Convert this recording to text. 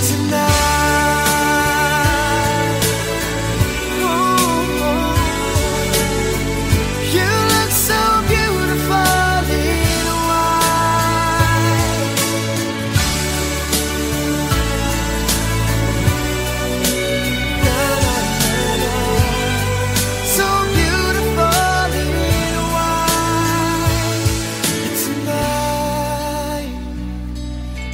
Tonight,